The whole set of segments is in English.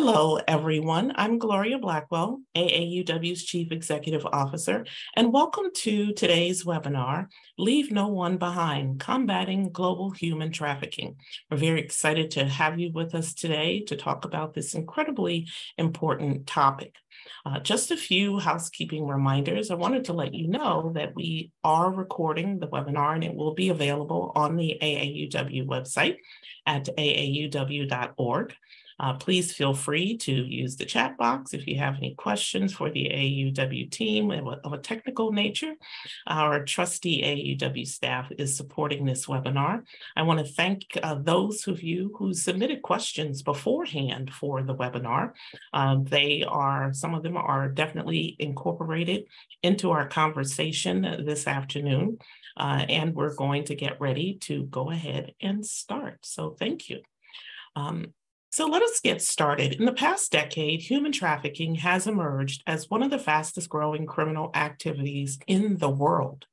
Hello, everyone. I'm Gloria Blackwell, AAUW's Chief Executive Officer, and welcome to today's webinar, Leave No One Behind, Combating Global Human Trafficking. We're very excited to have you with us today to talk about this incredibly important topic. Uh, just a few housekeeping reminders. I wanted to let you know that we are recording the webinar and it will be available on the AAUW website at aauw.org. Uh, please feel free to use the chat box if you have any questions for the AUW team of a technical nature. Our trusty AUW staff is supporting this webinar. I want to thank uh, those of you who submitted questions beforehand for the webinar. Um, they are, some of them are definitely incorporated into our conversation this afternoon. Uh, and we're going to get ready to go ahead and start. So thank you. Um, so let us get started. In the past decade, human trafficking has emerged as one of the fastest growing criminal activities in the world.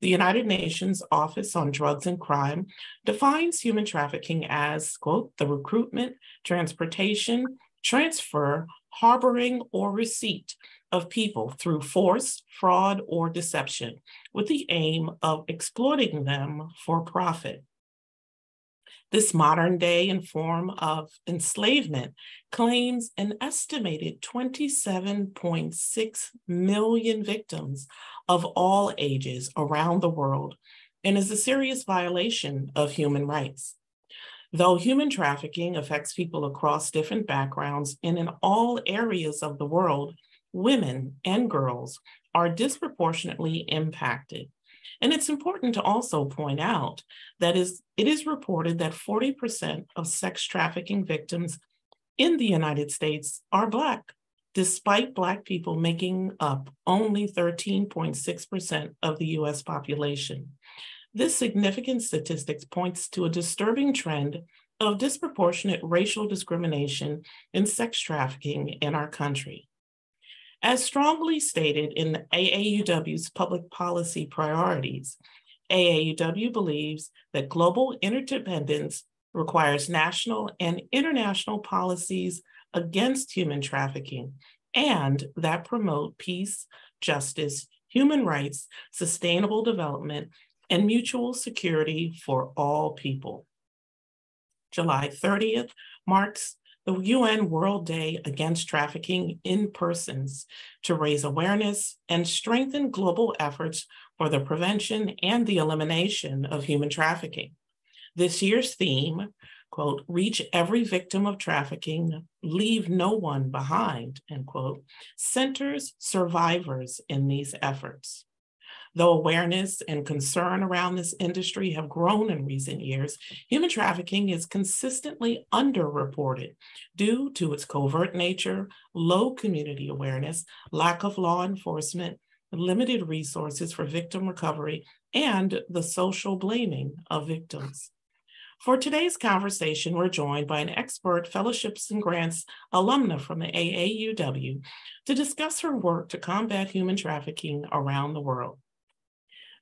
The United Nations Office on Drugs and Crime defines human trafficking as, quote, the recruitment, transportation, transfer, harboring, or receipt of people through force, fraud, or deception with the aim of exploiting them for profit. This modern day and form of enslavement claims an estimated 27.6 million victims of all ages around the world and is a serious violation of human rights. Though human trafficking affects people across different backgrounds and in all areas of the world, women and girls are disproportionately impacted. And it's important to also point out that is, it is reported that 40% of sex trafficking victims in the United States are Black, despite Black people making up only 13.6% of the US population. This significant statistics points to a disturbing trend of disproportionate racial discrimination in sex trafficking in our country. As strongly stated in the AAUW's public policy priorities, AAUW believes that global interdependence requires national and international policies against human trafficking and that promote peace, justice, human rights, sustainable development, and mutual security for all people. July 30th marks the UN World Day Against Trafficking in Persons to raise awareness and strengthen global efforts for the prevention and the elimination of human trafficking. This year's theme, quote, reach every victim of trafficking, leave no one behind, end quote, centers survivors in these efforts. Though awareness and concern around this industry have grown in recent years, human trafficking is consistently underreported due to its covert nature, low community awareness, lack of law enforcement, limited resources for victim recovery, and the social blaming of victims. For today's conversation, we're joined by an expert fellowships and grants alumna from the AAUW to discuss her work to combat human trafficking around the world.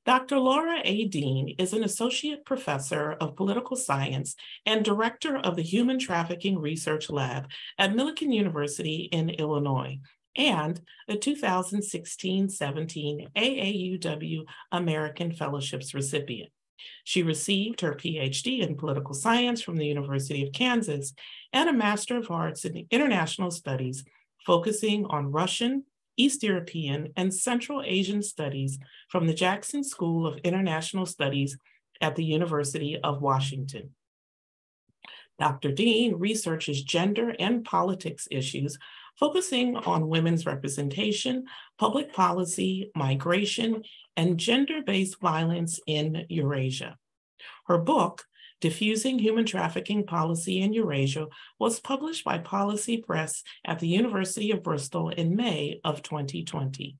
Dr. Laura A. Dean is an associate professor of political science and director of the Human Trafficking Research Lab at Millikin University in Illinois and the 2016 17 AAUW American Fellowships recipient. She received her PhD in political science from the University of Kansas and a Master of Arts in International Studies, focusing on Russian, East European, and Central Asian Studies from the Jackson School of International Studies at the University of Washington. Dr. Dean researches gender and politics issues, focusing on women's representation, public policy, migration, and gender based violence in Eurasia. Her book, Diffusing Human Trafficking Policy in Eurasia was published by Policy Press at the University of Bristol in May of 2020.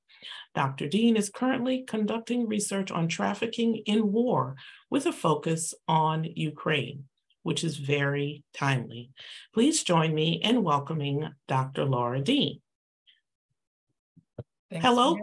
Dr. Dean is currently conducting research on trafficking in war with a focus on Ukraine, which is very timely. Please join me in welcoming Dr. Laura Dean. Thanks Hello.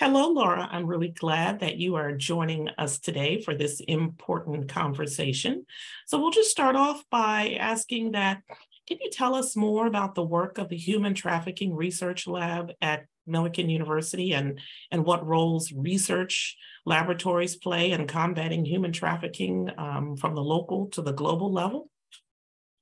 Hello, Laura. I'm really glad that you are joining us today for this important conversation. So we'll just start off by asking that can you tell us more about the work of the Human Trafficking Research Lab at Millikin University and, and what roles research laboratories play in combating human trafficking um, from the local to the global level?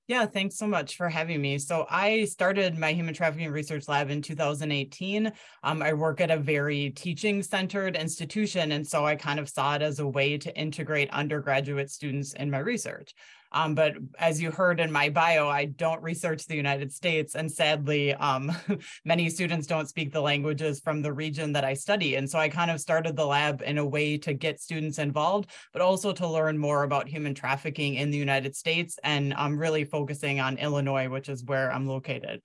Yeah, thanks so much for having me. So I started my human trafficking research lab in 2018. Um, I work at a very teaching centered institution. And so I kind of saw it as a way to integrate undergraduate students in my research. Um, but as you heard in my bio, I don't research the United States. And sadly, um, many students don't speak the languages from the region that I study. And so I kind of started the lab in a way to get students involved, but also to learn more about human trafficking in the United States. And I'm really focusing on Illinois, which is where I'm located.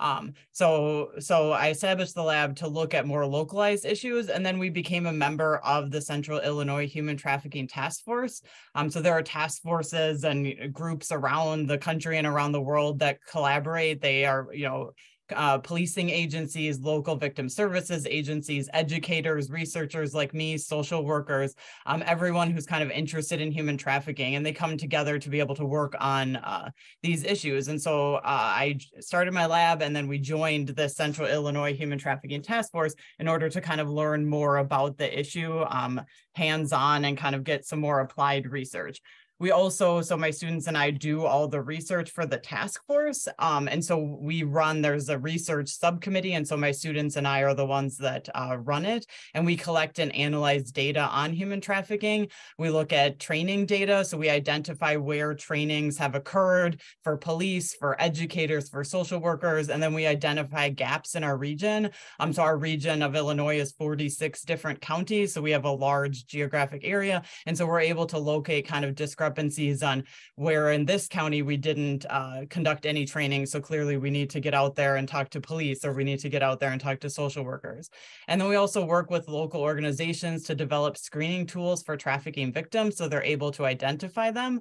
Um, so, so I established the lab to look at more localized issues, and then we became a member of the Central Illinois Human Trafficking Task Force. Um, so there are task forces and groups around the country and around the world that collaborate. They are, you know, uh, policing agencies, local victim services agencies, educators, researchers like me, social workers, um, everyone who's kind of interested in human trafficking, and they come together to be able to work on uh, these issues. And so uh, I started my lab, and then we joined the Central Illinois Human Trafficking Task Force in order to kind of learn more about the issue um, hands-on and kind of get some more applied research we also so my students and i do all the research for the task force um, and so we run there's a research subcommittee and so my students and i are the ones that uh, run it and we collect and analyze data on human trafficking. We look at training data so we identify where trainings have occurred for police for educators for social workers and then we identify gaps in our region. Um, so our region of illinois is 46 different counties so we have a large geographic area and so we're able to locate kind of discrete discrepancies on where in this county we didn't uh, conduct any training. So clearly we need to get out there and talk to police or we need to get out there and talk to social workers. And then we also work with local organizations to develop screening tools for trafficking victims so they're able to identify them.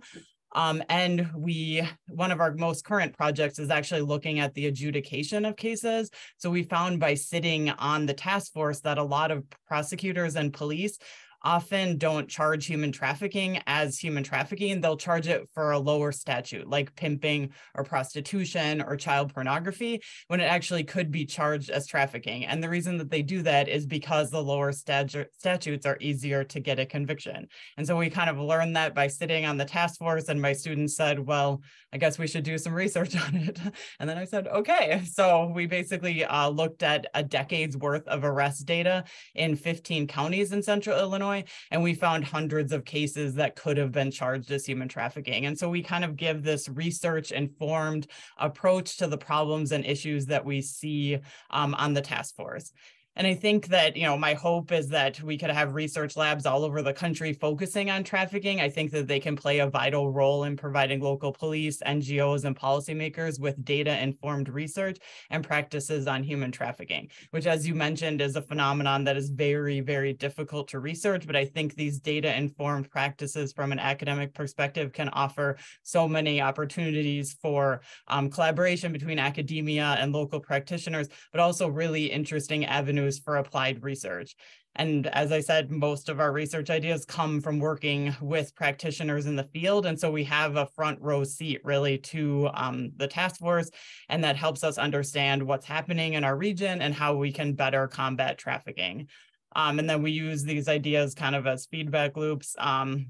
Um, and we, one of our most current projects is actually looking at the adjudication of cases. So we found by sitting on the task force that a lot of prosecutors and police often don't charge human trafficking as human trafficking. They'll charge it for a lower statute like pimping or prostitution or child pornography when it actually could be charged as trafficking. And the reason that they do that is because the lower statu- statutes are easier to get a conviction. And so we kind of learned that by sitting on the task force and my students said, well, I guess we should do some research on it. And then I said, okay. So we basically uh, looked at a decade's worth of arrest data in 15 counties in central Illinois Illinois, and we found hundreds of cases that could have been charged as human trafficking. And so we kind of give this research informed approach to the problems and issues that we see um, on the task force. And I think that, you know, my hope is that we could have research labs all over the country focusing on trafficking. I think that they can play a vital role in providing local police, NGOs, and policymakers with data informed research and practices on human trafficking, which, as you mentioned, is a phenomenon that is very, very difficult to research. But I think these data informed practices from an academic perspective can offer so many opportunities for um, collaboration between academia and local practitioners, but also really interesting avenues for applied research. And as I said, most of our research ideas come from working with practitioners in the field. And so we have a front row seat really to um, the task force, and that helps us understand what's happening in our region and how we can better combat trafficking. Um, and then we use these ideas kind of as feedback loops. Um,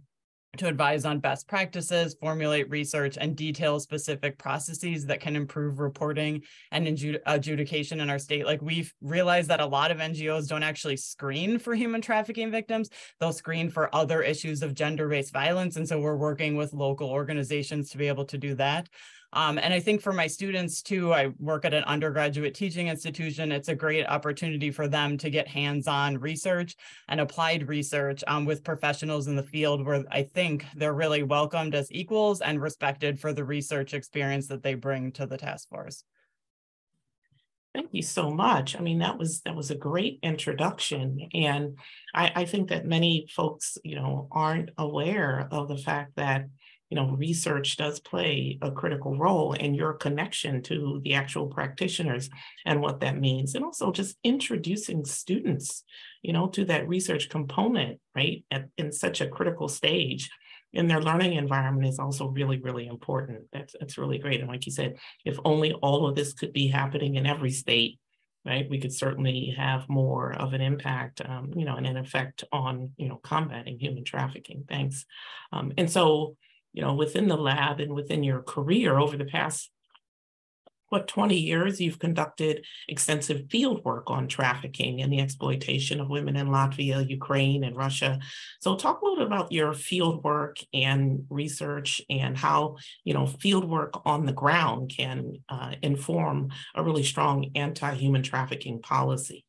to advise on best practices, formulate research, and detail specific processes that can improve reporting and adjudication in our state. Like we've realized that a lot of NGOs don't actually screen for human trafficking victims. They'll screen for other issues of gender-based violence. And so we're working with local organizations to be able to do that. Um, and I think for my students too, I work at an undergraduate teaching institution. It's a great opportunity for them to get hands-on research and applied research um, with professionals in the field where I think they're really welcomed as equals and respected for the research experience that they bring to the task force. Thank you so much. I mean, that was that was a great introduction, and I, I think that many folks, you know, aren't aware of the fact that you know, research does play a critical role in your connection to the actual practitioners and what that means. And also just introducing students, you know, to that research component, right, at, in such a critical stage in their learning environment is also really, really important. That's, that's really great. And like you said, if only all of this could be happening in every state, right, we could certainly have more of an impact, um, you know, and an effect on, you know, combating human trafficking. Thanks. Um, and so, you know, within the lab and within your career over the past what 20 years you've conducted extensive field work on trafficking and the exploitation of women in Latvia, Ukraine, and Russia. So talk a little bit about your field work and research and how you know field work on the ground can uh, inform a really strong anti-human trafficking policy.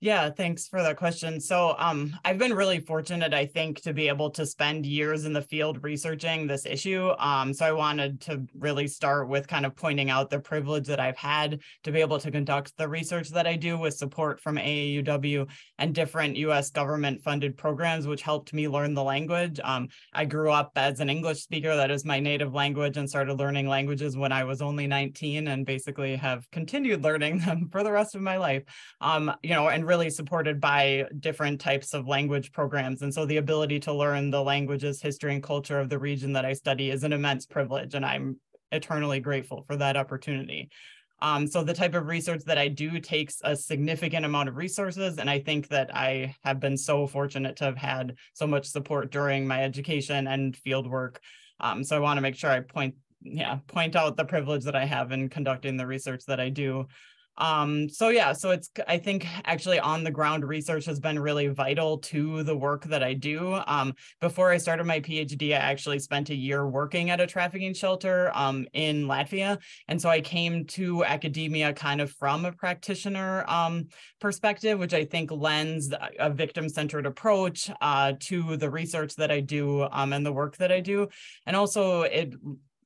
Yeah, thanks for that question. So, um, I've been really fortunate, I think, to be able to spend years in the field researching this issue. Um, so I wanted to really start with kind of pointing out the privilege that I've had to be able to conduct the research that I do with support from AAUW and different U.S. government-funded programs, which helped me learn the language. Um, I grew up as an English speaker; that is my native language, and started learning languages when I was only 19, and basically have continued learning them for the rest of my life. Um, you know, and really supported by different types of language programs. And so the ability to learn the languages, history, and culture of the region that I study is an immense privilege. And I'm eternally grateful for that opportunity. Um, so the type of research that I do takes a significant amount of resources. And I think that I have been so fortunate to have had so much support during my education and field work. Um, so I want to make sure I point, yeah, point out the privilege that I have in conducting the research that I do. Um, so yeah, so it's I think actually on the ground research has been really vital to the work that I do. Um, before I started my PhD, I actually spent a year working at a trafficking shelter um, in Latvia, and so I came to academia kind of from a practitioner um, perspective, which I think lends a victim-centered approach uh, to the research that I do um, and the work that I do, and also it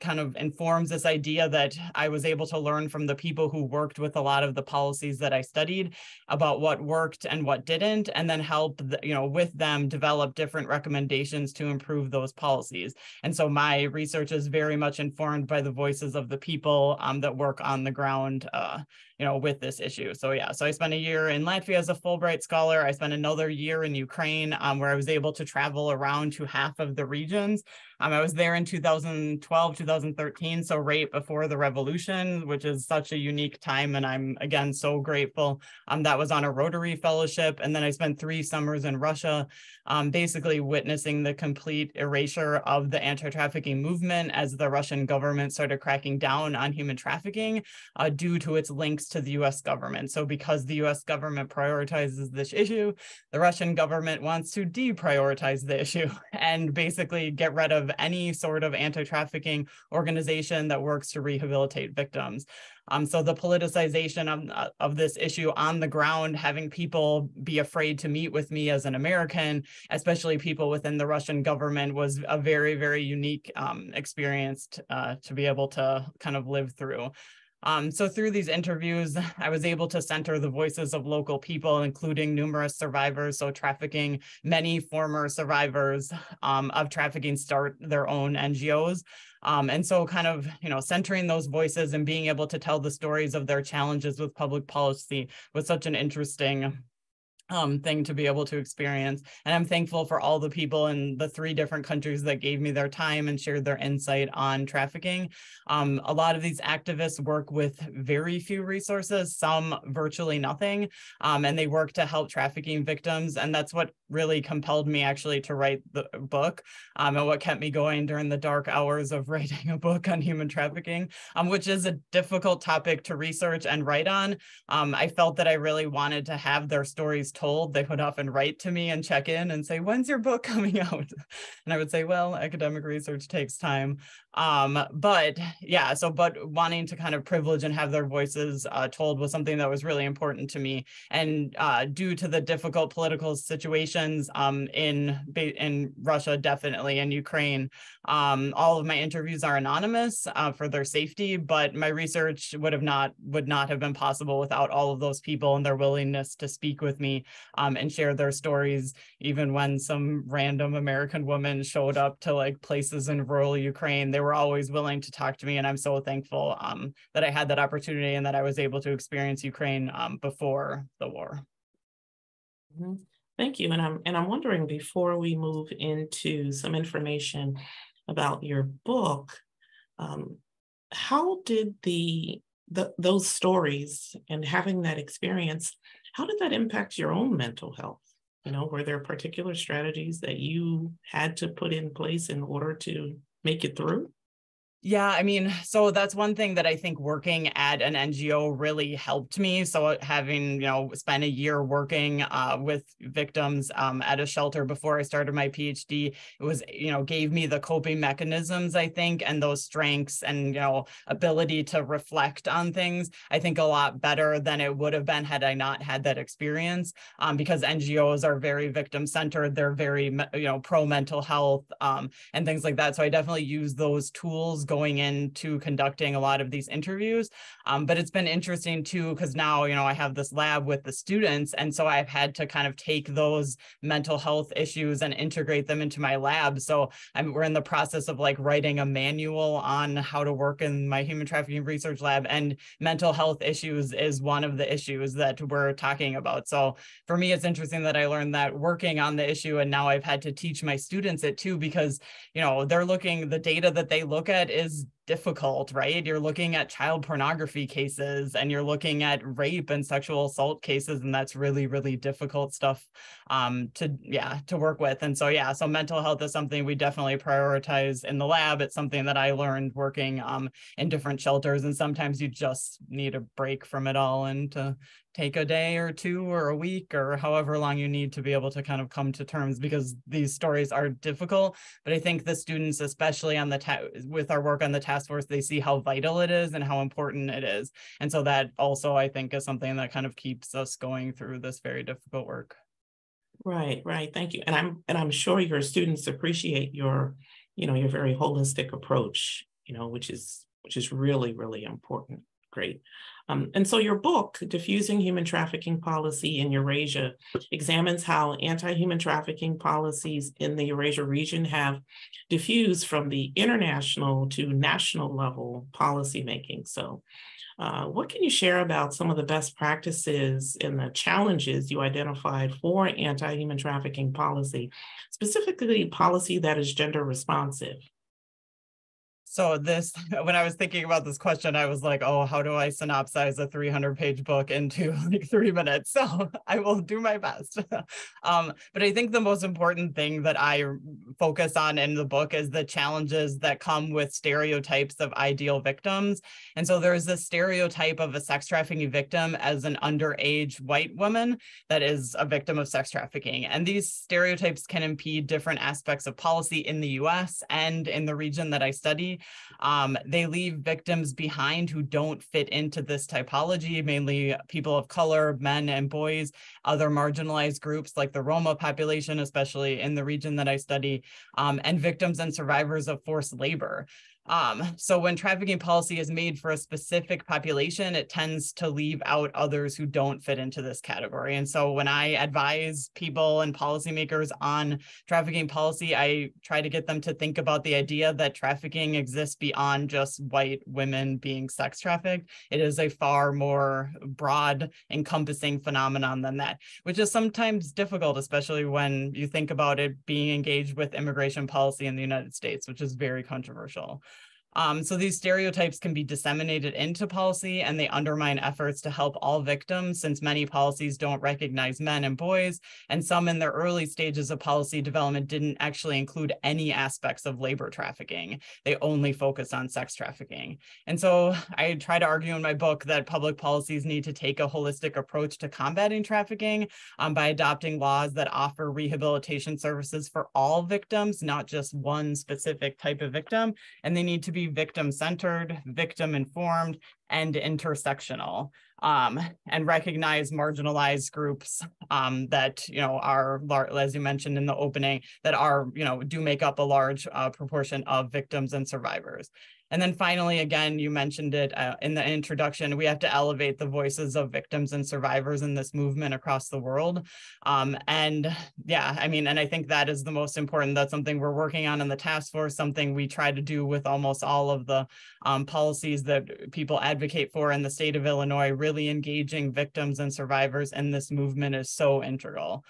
kind of informs this idea that I was able to learn from the people who worked with a lot of the policies that I studied about what worked and what didn't, and then help, the, you know, with them develop different recommendations to improve those policies. And so my research is very much informed by the voices of the people um, that work on the ground uh, you know, with this issue. So yeah, so I spent a year in Latvia as a Fulbright scholar. I spent another year in Ukraine um, where I was able to travel around to half of the regions. Um, I was there in 2012, 2013, so right before the revolution, which is such a unique time. And I'm again so grateful. Um, that was on a Rotary Fellowship. And then I spent three summers in Russia, um, basically witnessing the complete erasure of the anti-trafficking movement as the Russian government started cracking down on human trafficking uh, due to its links to the US government. So because the US government prioritizes this issue, the Russian government wants to deprioritize the issue and basically get rid of any sort of anti-trafficking organization that works to rehabilitate victims. Um, so the politicization of, uh, of this issue on the ground, having people be afraid to meet with me as an American, especially people within the Russian government, was a very, very unique um, experience uh, to be able to kind of live through. Um, so through these interviews, I was able to center the voices of local people, including numerous survivors. So trafficking, many former survivors um, of trafficking start their own NGOs. Um, and so kind of, you know, centering those voices and being able to tell the stories of their challenges with public policy was such an interesting um, thing to be able to experience. And I'm thankful for all the people in the three different countries that gave me their time and shared their insight on trafficking. Um, a lot of these activists work with very few resources, some virtually nothing, um, and they work to help trafficking victims. And that's what really compelled me actually to write the book um, and what kept me going during the dark hours of writing a book on human trafficking, um, which is a difficult topic to research and write on. Um, I felt that I really wanted to have their stories told. They would often write to me and check in and say, when's your book coming out? And I would say, well, academic research takes time. Um, but yeah, so, but wanting to kind of privilege and have their voices uh, told was something that was really important to me. And uh, due to the difficult political situations um, in, in Russia, definitely, and Ukraine, um, all of my interviews are anonymous uh, for their safety, but my research would have not, would not have been possible without all of those people and their willingness to speak with me um, and share their stories, even when some random American woman showed up to like places in rural Ukraine. They they were always willing to talk to me. And I'm so thankful um, that I had that opportunity and that I was able to experience Ukraine um, before the war. Mm-hmm. Thank you. And I'm and I'm wondering before we move into some information about your book, um, how did the, the those stories and having that experience, how did that impact your own mental health? You know, were there particular strategies that you had to put in place in order to make it through? Yeah, I mean, so that's one thing that I think working at an NGO really helped me. So having, you know, spent a year working uh, with victims um, at a shelter before I started my PhD, it was, you know, gave me the coping mechanisms, I think, and those strengths and, you know, ability to reflect on things, I think a lot better than it would have been had I not had that experience um, because NGOs are very victim centered. They're very, you know, pro mental health um, and things like that. So I definitely use those tools going into conducting a lot of these interviews. Um, but it's been interesting too, because now, you know, I have this lab with the students. And so I've had to kind of take those mental health issues and integrate them into my lab. So I'm, we're in the process of like writing a manual on how to work in my human trafficking research lab. And mental health issues is one of the issues that we're talking about. So for me, it's interesting that I learned that working on the issue and now I've had to teach my students it too, because, you know, they're looking, the data that they look at is difficult, right? You're looking at child pornography cases and you're looking at rape and sexual assault cases, and that's really, really difficult stuff um, to, yeah, to work with. And so, yeah, so mental health is something we definitely prioritize in the lab. It's something that I learned working um, in different shelters, and sometimes you just need a break from it all and to take a day or two or a week or however long you need to be able to kind of come to terms because these stories are difficult but i think the students especially on the with our work on the task force they see how vital it is and how important it is. And so that also i think is something that kind of keeps us going through this very difficult work. Right right. Thank you. And i'm and i'm sure your students appreciate your you know your very holistic approach you know which is which is really really important. Great um, and so your book, Diffusing Human Trafficking Policy in Eurasia, examines how anti-human trafficking policies in the Eurasia region have diffused from the international to national level policymaking. So uh, what can you share about some of the best practices and the challenges you identified for anti-human trafficking policy, specifically policy that is gender responsive? So this, when I was thinking about this question, I was like, oh, how do I synopsize a 300 page book into like three minutes? So I will do my best. um, but I think the most important thing that I focus on in the book is the challenges that come with stereotypes of ideal victims. And so there's this stereotype of a sex trafficking victim as an underage white woman that is a victim of sex trafficking. And these stereotypes can impede different aspects of policy in the US and in the region that I study. Um, they leave victims behind who don't fit into this typology, mainly people of color, men and boys, other marginalized groups like the Roma population, especially in the region that I study, um, and victims and survivors of forced labor. Um, so when trafficking policy is made for a specific population, it tends to leave out others who don't fit into this category. And so when I advise people and policymakers on trafficking policy, I try to get them to think about the idea that trafficking exists beyond just white women being sex trafficked. It is a far more broad, encompassing phenomenon than that, which is sometimes difficult, especially when you think about it being engaged with immigration policy in the United States, which is very controversial. Um, so these stereotypes can be disseminated into policy and they undermine efforts to help all victims since many policies don't recognize men and boys and some in their early stages of policy development didn't actually include any aspects of labor trafficking. They only focus on sex trafficking. And so I try to argue in my book that public policies need to take a holistic approach to combating trafficking um, by adopting laws that offer rehabilitation services for all victims, not just one specific type of victim. And they need to be be victim centered, victim informed, and intersectional, um, and recognize marginalized groups um, that you know are, as you mentioned in the opening, that are you know do make up a large uh, proportion of victims and survivors. And then finally, again, you mentioned it uh, in the introduction, we have to elevate the voices of victims and survivors in this movement across the world. Um, and yeah, I mean, and I think that is the most important. That's something we're working on in the task force, something we try to do with almost all of the um, policies that people advocate for in the state of Illinois, really engaging victims and survivors in this movement is so integral.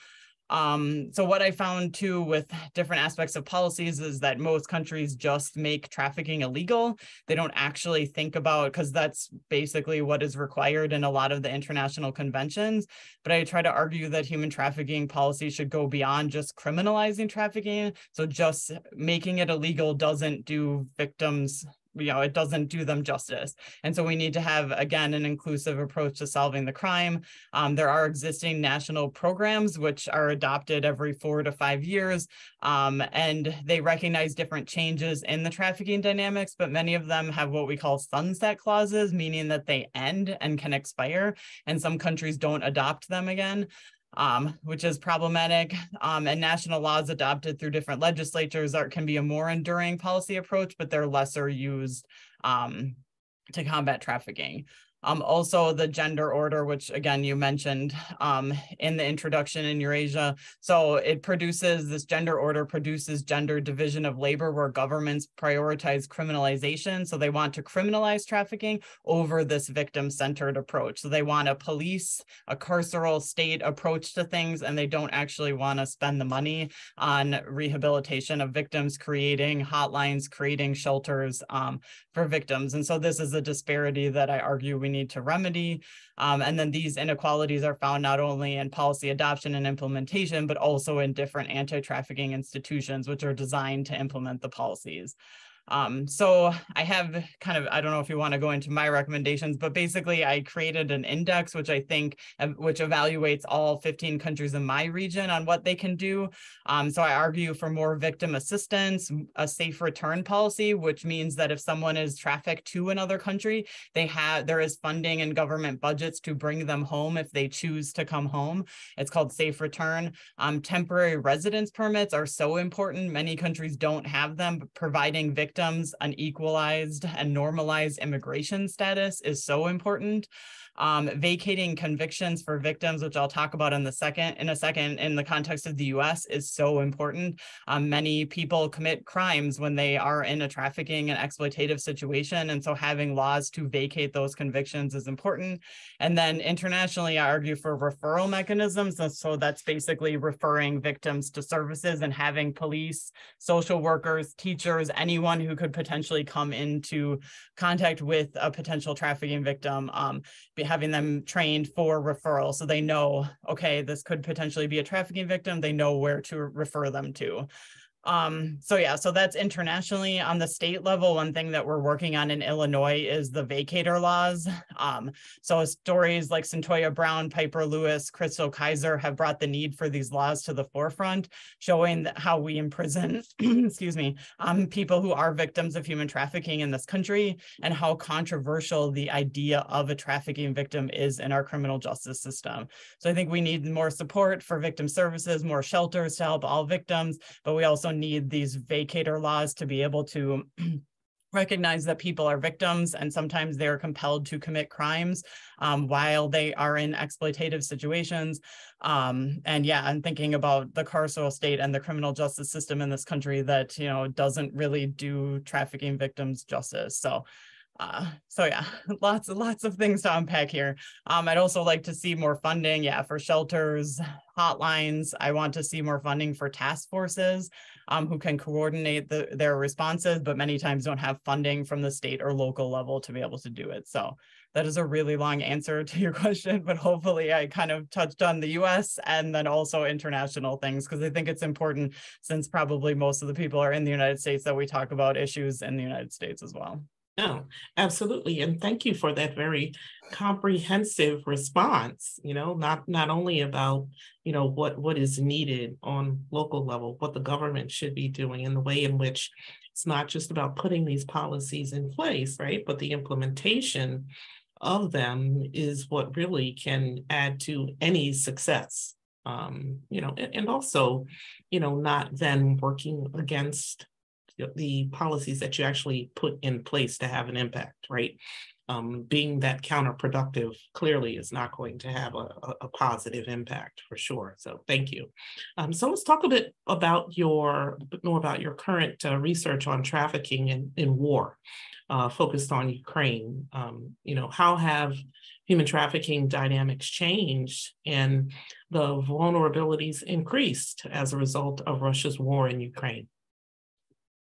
Um, so what I found too with different aspects of policies is that most countries just make trafficking illegal. They don't actually think about because that's basically what is required in a lot of the international conventions. But I try to argue that human trafficking policy should go beyond just criminalizing trafficking. So just making it illegal doesn't do victims you know it doesn't do them justice. And so we need to have again an inclusive approach to solving the crime. Um, there are existing national programs which are adopted every four to five years um, and they recognize different changes in the trafficking dynamics but many of them have what we call sunset clauses meaning that they end and can expire and some countries don't adopt them again um, which is problematic. Um, and national laws adopted through different legislatures are, can be a more enduring policy approach, but they're lesser used um, to combat trafficking. Um, also the gender order, which again, you mentioned um, in the introduction in Eurasia. So it produces, this gender order produces gender division of labor where governments prioritize criminalization. So they want to criminalize trafficking over this victim-centered approach. So they want a police, a carceral state approach to things, and they don't actually want to spend the money on rehabilitation of victims, creating hotlines, creating shelters um, for victims. And so this is a disparity that I argue we need to remedy. Um, and then these inequalities are found not only in policy adoption and implementation, but also in different anti-trafficking institutions, which are designed to implement the policies. Um, so I have kind of, I don't know if you want to go into my recommendations, but basically I created an index, which I think, which evaluates all 15 countries in my region on what they can do. Um, so I argue for more victim assistance, a safe return policy, which means that if someone is trafficked to another country, they have, there is funding and government budgets to bring them home if they choose to come home. It's called safe return. Um, temporary residence permits are so important. Many countries don't have them, but providing victims victims an equalized and normalized immigration status is so important um, vacating convictions for victims, which I'll talk about in the second in a second in the context of the U.S. is so important. Um, many people commit crimes when they are in a trafficking and exploitative situation, and so having laws to vacate those convictions is important. And then internationally, I argue for referral mechanisms, so that's basically referring victims to services and having police, social workers, teachers, anyone who could potentially come into contact with a potential trafficking victim um, having them trained for referral. So they know okay this could potentially be a trafficking victim. They know where to refer them to um, so yeah, so that's internationally on the state level. One thing that we're working on in Illinois is the vacator laws. Um, so stories like Cyntoia Brown, Pieper Lewis, Chrystul Kizer have brought the need for these laws to the forefront, showing how we imprison, excuse me, um, people who are victims of human trafficking in this country and how controversial the idea of a trafficking victim is in our criminal justice system. So I think we need more support for victim services, more shelters to help all victims, but we also need these vacator laws to be able to recognize that people are victims and sometimes they're compelled to commit crimes um, while they are in exploitative situations. Um, and yeah, I'm thinking about the carceral state and the criminal justice system in this country that, you know, doesn't really do trafficking victims justice. So uh, so yeah, lots of lots of things to unpack here. Um, I'd also like to see more funding, yeah, for shelters, hotlines. I want to see more funding for task forces um, who can coordinate the, their responses, but many times don't have funding from the state or local level to be able to do it. So that is a really long answer to your question, but hopefully I kind of touched on the US and then also international things because I think it's important since probably most of the people are in the United States that we talk about issues in the United States as well. No, absolutely. And thank you for that very comprehensive response, you know, not not only about, you know, what what is needed on local level, what the government should be doing and the way in which it's not just about putting these policies in place, right? But the implementation of them is what really can add to any success. Um, you know, and, and also, you know, not then working against the policies that you actually put in place to have an impact, right? um, being that counterproductive clearly is not going to have a, a positive impact for sure. So thank you. Um, so let's talk a bit about your more about your current uh, research on trafficking in, in war, uh, focused on Ukraine. Um, you know, how have human trafficking dynamics changed and the vulnerabilities increased as a result of Russia's war in Ukraine?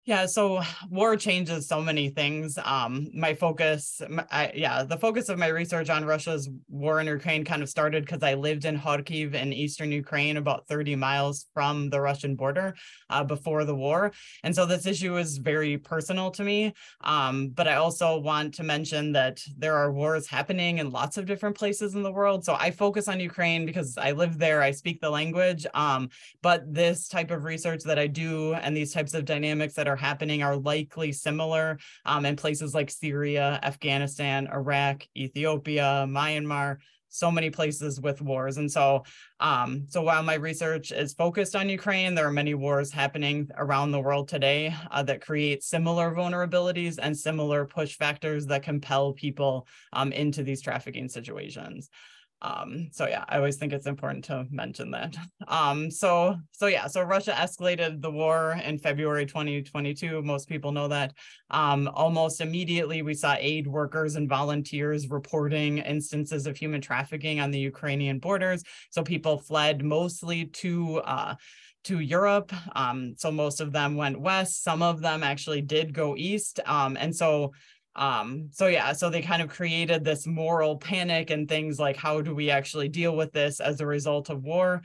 Yeah, so war changes so many things. Um, my focus, my, I, yeah, the focus of my research on Russia's war in Ukraine kind of started because I lived in Kharkiv in eastern Ukraine, about 30 miles from the Russian border uh, before the war. And so this issue is very personal to me. Um, but I also want to mention that there are wars happening in lots of different places in the world. So I focus on Ukraine because I live there, I speak the language. Um, but this type of research that I do and these types of dynamics that are happening are likely similar um, in places like Syria, Afghanistan, Iraq, Ethiopia, Myanmar, so many places with wars. And so, um, so while my research is focused on Ukraine, there are many wars happening around the world today uh, that create similar vulnerabilities and similar push factors that compel people um, into these trafficking situations. Um, so yeah, I always think it's important to mention that. Um, so so yeah, so Russia escalated the war in February 2022. Most people know that. Um, almost immediately, we saw aid workers and volunteers reporting instances of human trafficking on the Ukrainian borders. So people fled mostly to uh, to Europe. Um, so most of them went west. Some of them actually did go east. Um, and so um so yeah so they kind of created this moral panic and things like how do we actually deal with this as a result of war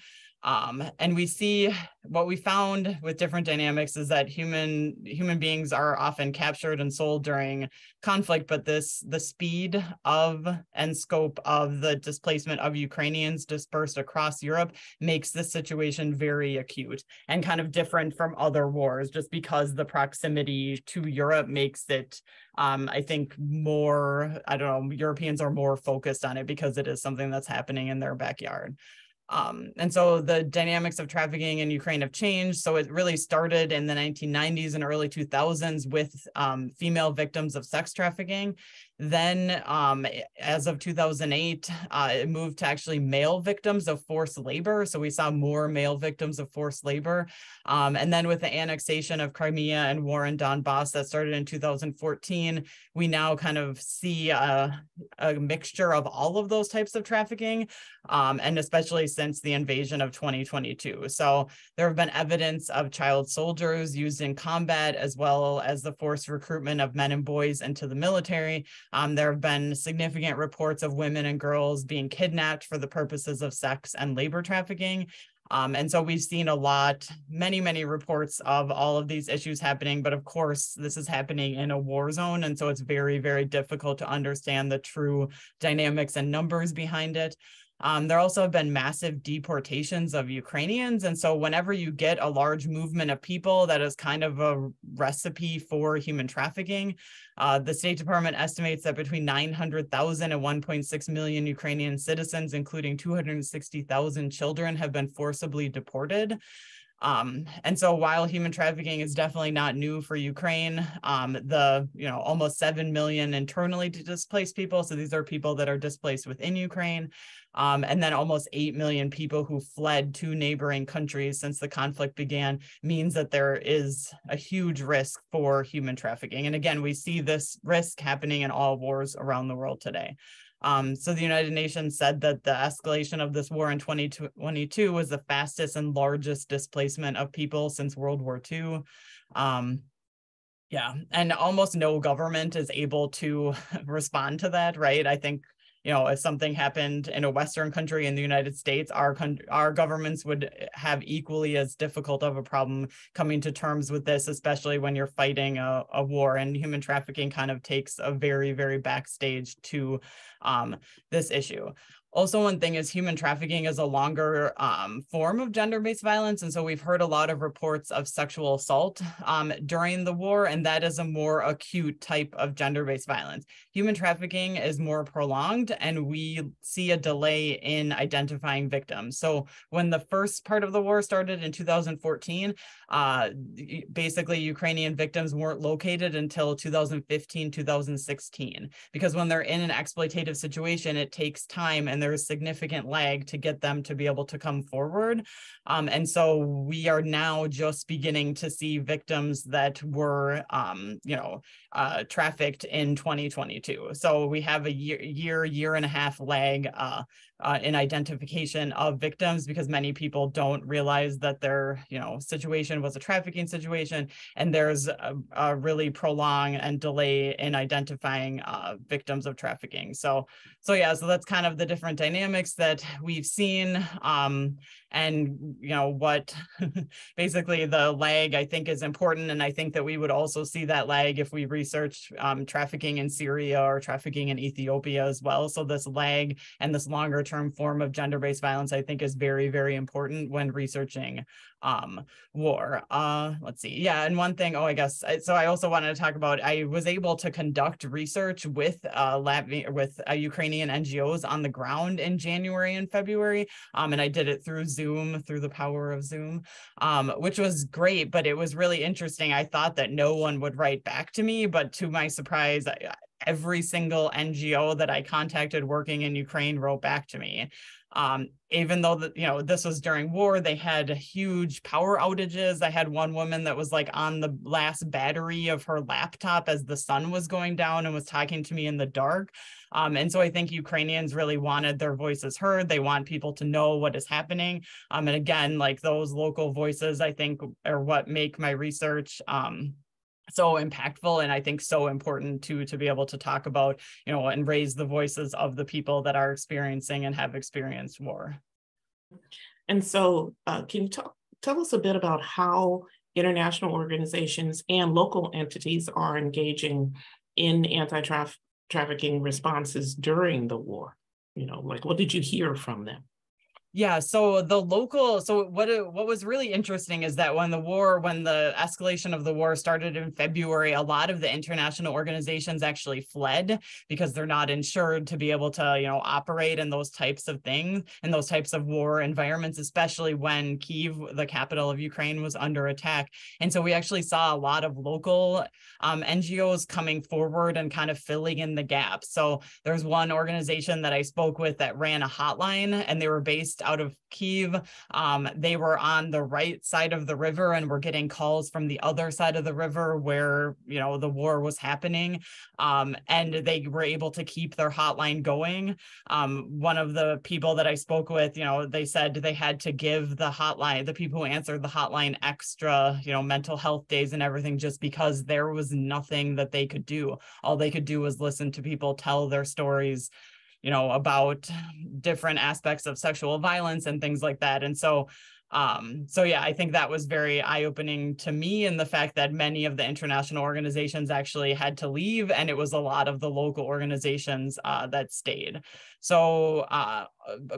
um, and we see what we found with different dynamics is that human human beings are often captured and sold during conflict, but this the speed of and scope of the displacement of Ukrainians dispersed across Europe makes this situation very acute and kind of different from other wars, just because the proximity to Europe makes it um, I think more, I don't know, Europeans are more focused on it because it is something that's happening in their backyard. Um, and so the dynamics of trafficking in Ukraine have changed. So it really started in the 1990s and early 2000s with um, female victims of sex trafficking. Then, um, as of 2008, uh, it moved to actually male victims of forced labor. So we saw more male victims of forced labor. Um, and then with the annexation of Crimea and war in Donbass that started in 2014, we now kind of see a, a mixture of all of those types of trafficking, um, and especially since the invasion of 2022. So there have been evidence of child soldiers used in combat, as well as the forced recruitment of men and boys into the military. Um, there have been significant reports of women and girls being kidnapped for the purposes of sex and labor trafficking. Um, and so we've seen a lot, many, many reports of all of these issues happening. But of course, this is happening in a war zone. And so it's very, very difficult to understand the true dynamics and numbers behind it. Um, there also have been massive deportations of Ukrainians. And so, whenever you get a large movement of people, that is kind of a recipe for human trafficking. Uh, the State Department estimates that between 900,000 and 1.6 million Ukrainian citizens, including 260,000 children, have been forcibly deported. Um, and so while human trafficking is definitely not new for Ukraine, um, the you know almost seven million internally displaced people. So these are people that are displaced within Ukraine. Um, and then almost 8 million people who fled to neighboring countries since the conflict began means that there is a huge risk for human trafficking. And again, we see this risk happening in all wars around the world today. Um, so the United Nations said that the escalation of this war in 2022 was the fastest and largest displacement of people since World War II. Um, yeah, and almost no government is able to respond to that, right? I think you know, if something happened in a Western country in the United States, our our governments would have equally as difficult of a problem coming to terms with this, especially when you're fighting a, a war. And human trafficking kind of takes a very, very backstage to um, this issue also one thing is human trafficking is a longer um, form of gender-based violence and so we've heard a lot of reports of sexual assault um, during the war and that is a more acute type of gender-based violence. Human trafficking is more prolonged and we see a delay in identifying victims. So when the first part of the war started in 2014 uh, basically ukrainian victims weren't located until 2015 2016 because when they're in an exploitative situation it takes time and there's significant lag to get them to be able to come forward. Um, and so we are now just beginning to see victims that were, um, you know, uh, trafficked in 2022. So we have a year, year, year and a half lag uh, uh, in identification of victims because many people don't realize that their you know situation was a trafficking situation and there's a, a really prolonged and delay in identifying uh, victims of trafficking. So so yeah so that's kind of the different dynamics that we've seen. Um, and you know what basically the lag i think is important and i think that we would also see that lag if we research um, trafficking in syria or trafficking in ethiopia as well. So this lag and this longer term form of gender-based violence i think is very very important when researching um, war. Uh, let's see. Yeah, and one thing. Oh, I guess. So I also wanted to talk about. I was able to conduct research with uh, with uh, Ukrainian NGOs on the ground in January and February, um, and I did it through Zoom, through the power of Zoom, um, which was great. But it was really interesting. I thought that no one would write back to me, but to my surprise, I, every single NGO that I contacted working in Ukraine wrote back to me. Um, even though that you know this was during war, they had huge power outages. I had one woman that was like on the last battery of her laptop as the sun was going down and was talking to me in the dark. Um, and so I think Ukrainians really wanted their voices heard. They want people to know what is happening. Um, and again, like those local voices, I think are what make my research um, so impactful and i think so important to to be able to talk about you know and raise the voices of the people that are experiencing and have experienced war. And so uh, can you talk tell us a bit about how international organizations and local entities are engaging in anti-trafficking responses during the war? You know like what did you hear from them yeah, so the local, so what what was really interesting is that when the war, when the escalation of the war started in February, a lot of the international organizations actually fled because they're not insured to be able to, you know, operate in those types of things in those types of war environments, especially when Kiev, the capital of Ukraine, was under attack. And so we actually saw a lot of local um, NGOs coming forward and kind of filling in the gaps. So there's one organization that I spoke with that ran a hotline, and they were based out of Kiev. Um, they were on the right side of the river and were getting calls from the other side of the river where, you know, the war was happening. Um, and they were able to keep their hotline going. Um, one of the people that I spoke with, you know, they said they had to give the hotline, the people who answered the hotline extra, you know, mental health days and everything just because there was nothing that they could do. All they could do was listen to people tell their stories you know about different aspects of sexual violence and things like that and so um, so yeah, I think that was very eye-opening to me and the fact that many of the international organizations actually had to leave and it was a lot of the local organizations uh, that stayed. So uh,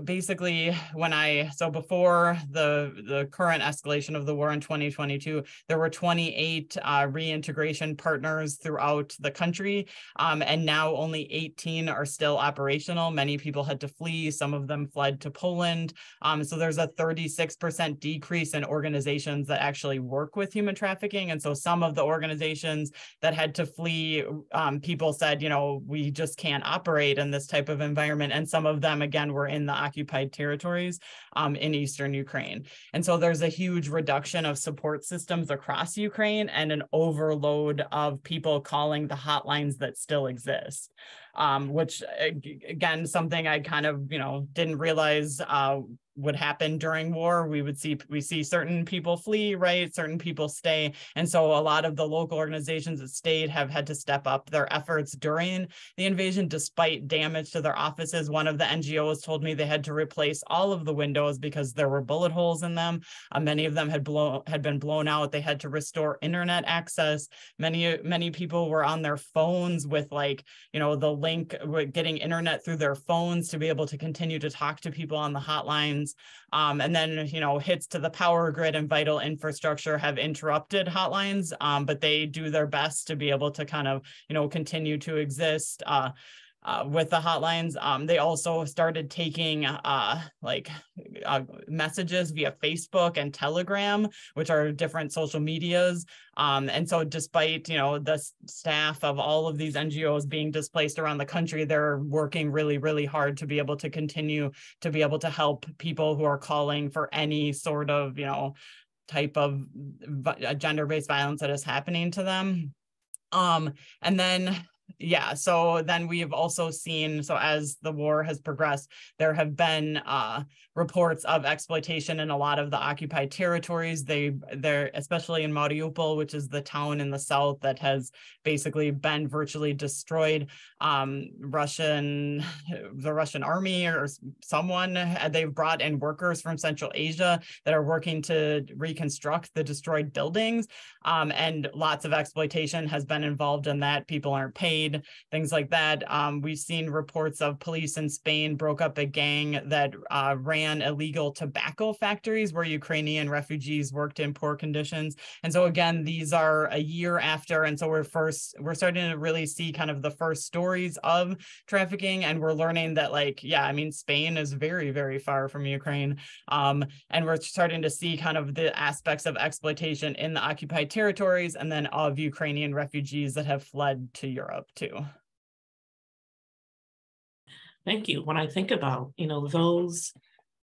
basically when I, so before the, the current escalation of the war in 2022, there were 28 uh, reintegration partners throughout the country. Um, and now only 18 are still operational. Many people had to flee. Some of them fled to Poland. Um, so there's a 36% decrease in organizations that actually work with human trafficking. And so some of the organizations that had to flee, um, people said, you know, we just can't operate in this type of environment and some of them again were in the occupied territories um, in eastern Ukraine. And so there's a huge reduction of support systems across Ukraine and an overload of people calling the hotlines that still exist. Um, which again, something I kind of, you know, didn't realize uh, would happen during war we would see we see certain people flee right? Certain people stay. And so a lot of the local organizations that stayed have had to step up their efforts during the invasion despite damage to their offices. One of the ngos told me they had to replace all of the windows because there were bullet holes in them. Uh, many of them had blown had been blown out. They had to restore internet access. Many many people were on their phones with like you know the link getting internet through their phones to be able to continue to talk to people on the hotlines. Um, and then, you know, hits to the power grid and vital infrastructure have interrupted hotlines, um, but they do their best to be able to kind of, you know, continue to exist. Uh, uh, with the hotlines. Um, they also started taking uh, like uh, messages via Facebook and Telegram, which are different social medias. Um, and so, despite you know the staff of all of these NGOs being displaced around the country, they're working really, really hard to be able to continue to be able to help people who are calling for any sort of you know type of gender-based violence that is happening to them. Um, and then yeah so then we have also seen so as the war has progressed there have been uh, reports of exploitation in a lot of the occupied territories. They they're especially in mariupol which is the town in the south that has basically been virtually destroyed. Um, russian the russian army or someone uh, they've brought in workers from central asia that are working to reconstruct the destroyed buildings. Um, and lots of exploitation has been involved in that. People aren't paid paid, things like that. Um, we've seen reports of police in Spain broke up a gang that uh, ran illegal tobacco factories where Ukrainian refugees worked in poor conditions. And so again, these are a year after, and so we're first we're starting to really see kind of the first stories of trafficking, and we're learning that like yeah, I mean Spain is very very far from Ukraine, um, and we're starting to see kind of the aspects of exploitation in the occupied territories, and then of Ukrainian refugees that have fled to Europe too. Thank you. When I think about, you know, those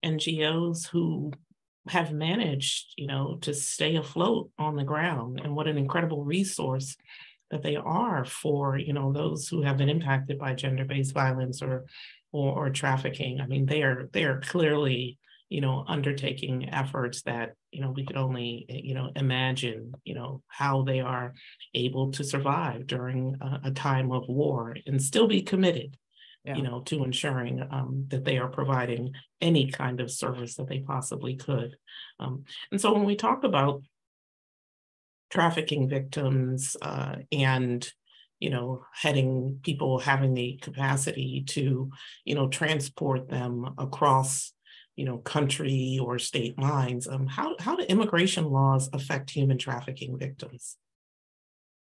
NGOs who have managed, you know, to stay afloat on the ground and what an incredible resource that they are for, you know, those who have been impacted by gender-based violence or or, or trafficking. I mean, they are they are clearly you know, undertaking efforts that, you know, we could only, you know, imagine, you know, how they are able to survive during a, a time of war and still be committed, yeah. you know, to ensuring um, that they are providing any kind of service that they possibly could. Um, and so when we talk about trafficking victims uh, and you know heading people having the capacity to you know transport them across you know, country or state lines. Um, how, how do immigration laws affect human trafficking victims?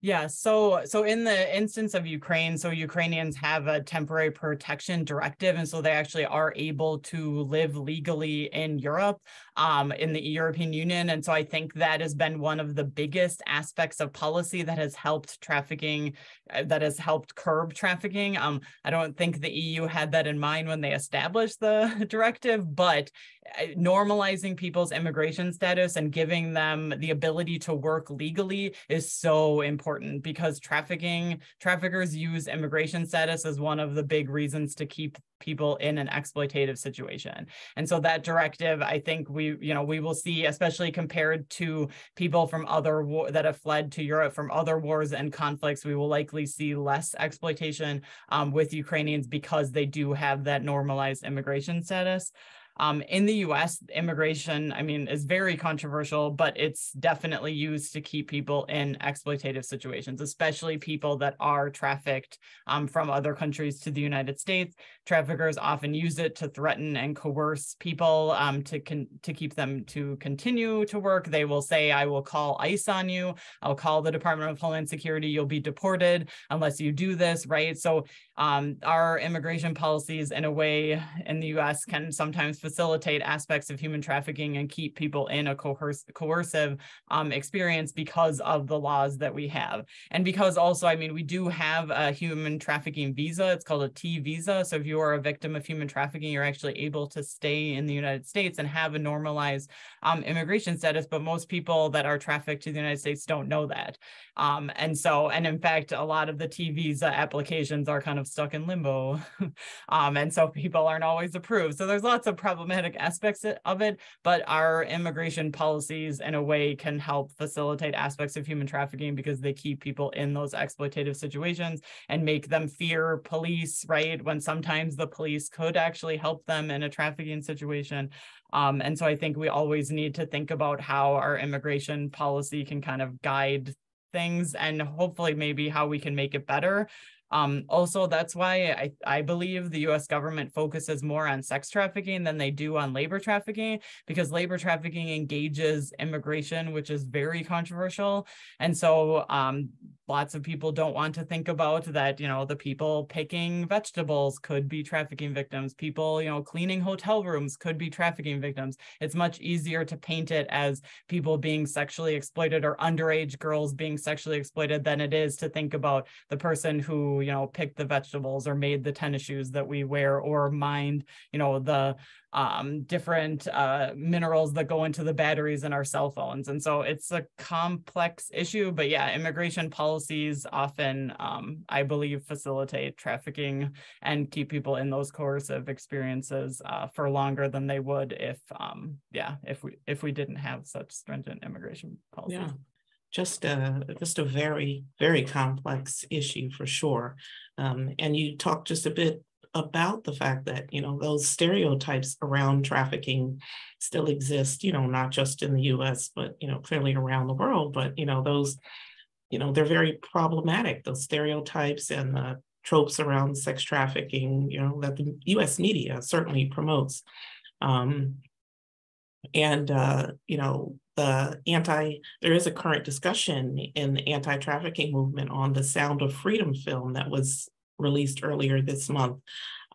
Yeah, so so in the instance of Ukraine, so Ukrainians have a temporary protection directive, and so they actually are able to live legally in Europe, um, in the European Union, and so I think that has been one of the biggest aspects of policy that has helped trafficking, uh, that has helped curb trafficking. Um, I don't think the EU had that in mind when they established the directive, but uh, normalizing people's immigration status and giving them the ability to work legally is so important important because trafficking traffickers use immigration status as one of the big reasons to keep people in an exploitative situation. And so that directive, I think we, you know, we will see, especially compared to people from other war that have fled to Europe from other wars and conflicts, we will likely see less exploitation um, with Ukrainians because they do have that normalized immigration status. Um, in the US, immigration, I mean, is very controversial, but it's definitely used to keep people in exploitative situations, especially people that are trafficked um, from other countries to the United States. Traffickers often use it to threaten and coerce people um, to, to keep them to continue to work. They will say, I will call ICE on you. I'll call the Department of Homeland Security. You'll be deported unless you do this, right? So um, our immigration policies in a way in the US can sometimes facilitate aspects of human trafficking and keep people in a coerc- coercive um, experience because of the laws that we have. And because also, I mean, we do have a human trafficking visa. It's called a T visa. So if you are a victim of human trafficking, you're actually able to stay in the United States and have a normalized um, immigration status. But most people that are trafficked to the United States don't know that. Um, and so, and in fact, a lot of the T visa applications are kind of stuck in limbo. um, and so people aren't always approved. So there's lots of problematic aspects of it, but our immigration policies in a way can help facilitate aspects of human trafficking because they keep people in those exploitative situations and make them fear police, right? When sometimes the police could actually help them in a trafficking situation. Um, and so I think we always need to think about how our immigration policy can kind of guide things and hopefully maybe how we can make it better Um, also, that's why I, I believe the US government focuses more on sex trafficking than they do on labor trafficking, because labor trafficking engages immigration, which is very controversial. And so um, lots of people don't want to think about that, you know, the people picking vegetables could be trafficking victims. People, you know, cleaning hotel rooms could be trafficking victims. It's much easier to paint it as people being sexually exploited or underage girls being sexually exploited than it is to think about the person who, you know, picked the vegetables or made the tennis shoes that we wear or mined, you know, the um, different uh, minerals that go into the batteries in our cell phones. And so it's a complex issue, but yeah, immigration policies often, um, I believe, facilitate trafficking and keep people in those coercive experiences uh, for longer than they would if, um, yeah, if we if we didn't have such stringent immigration policies. Yeah just a just a very very complex issue for sure um, and you talked just a bit about the fact that you know those stereotypes around trafficking still exist you know not just in the US but you know clearly around the world but you know those you know they're very problematic those stereotypes and the tropes around sex trafficking you know that the US media certainly promotes. Um, and uh, you know the anti there is a current discussion in the anti-trafficking movement on the sound of freedom film that was released earlier this month.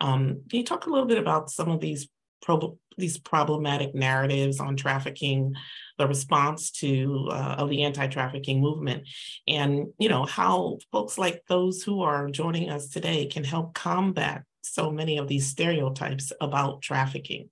Um, can you talk a little bit about some of these pro- these problematic narratives on trafficking, the response to uh, of the anti-trafficking movement, and you know how folks like those who are joining us today can help combat so many of these stereotypes about trafficking.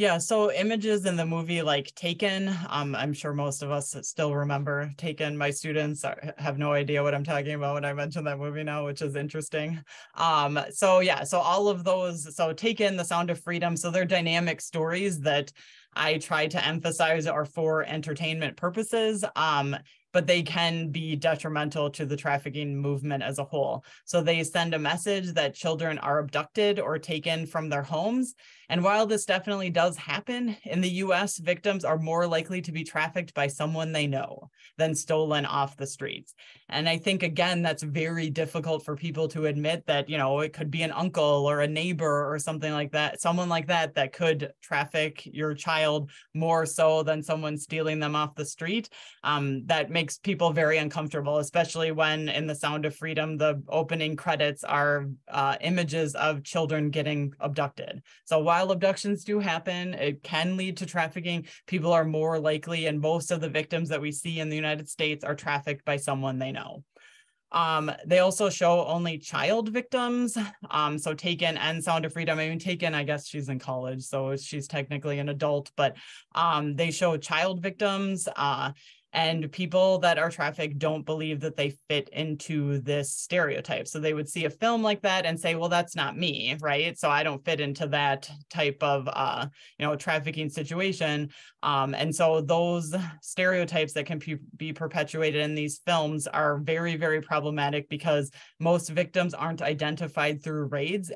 Yeah, so images in the movie like Taken, um, I'm sure most of us still remember Taken. My students are, have no idea what I'm talking about when I mention that movie now, which is interesting. Um, so yeah, so all of those, so Taken, The Sound of Freedom, so they're dynamic stories that I try to emphasize are for entertainment purposes. Um, but they can be detrimental to the trafficking movement as a whole. So they send a message that children are abducted or taken from their homes. And while this definitely does happen in the US, victims are more likely to be trafficked by someone they know than stolen off the streets. And I think, again, that's very difficult for people to admit that, you know, it could be an uncle or a neighbor or something like that, someone like that that could traffic your child more so than someone stealing them off the street. Um, that makes people very uncomfortable, especially when in The Sound of Freedom, the opening credits are uh, images of children getting abducted. So while abductions do happen, it can lead to trafficking. People are more likely, and most of the victims that we see in the United States are trafficked by someone they know. Um, they also show only child victims. Um, so Taken and Sound of Freedom. I mean, Taken, I guess she's in college, so she's technically an adult, but um, they show child victims. Uh, and people that are trafficked don't believe that they fit into this stereotype. So they would see a film like that and say well that's not me right? So i don't fit into that type of uh you know trafficking situation. Um and so those stereotypes that can be perpetuated in these films are very very problematic because most victims aren't identified through raids